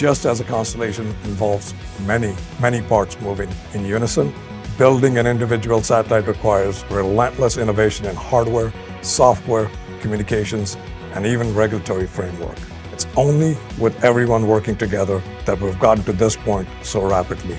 just as a constellation involves many, many parts moving in unison, building an individual satellite requires relentless innovation in hardware, software, communications, and even regulatory framework. It's only with everyone working together that we've gotten to this point so rapidly.